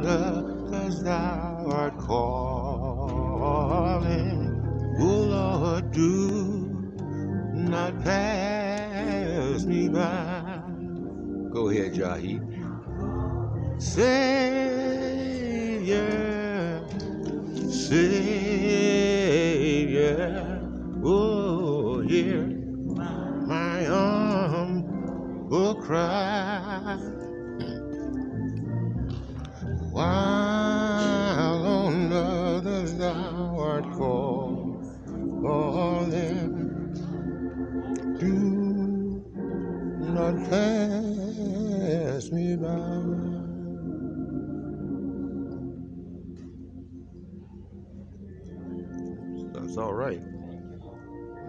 cause thou art calling. Oh Lord, do not pass me by. Go ahead, Jahi. Savior, Savior, oh, hear my humble cry. Pass me by. That's all right.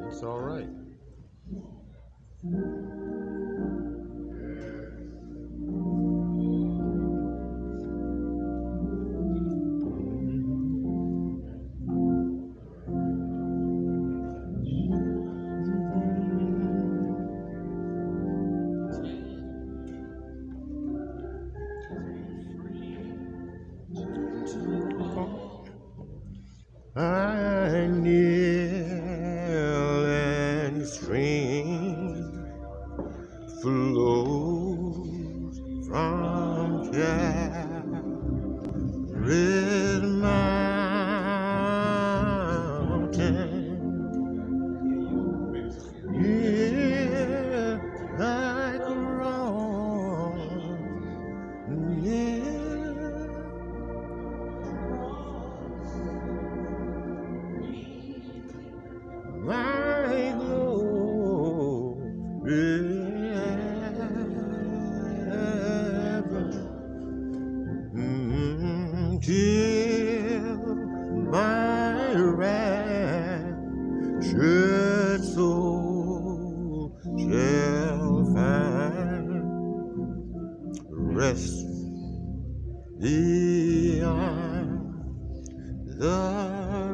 It's all right. I kneel and stream flows from Calvary's ever. Mm, till my soul shall find rest beyond the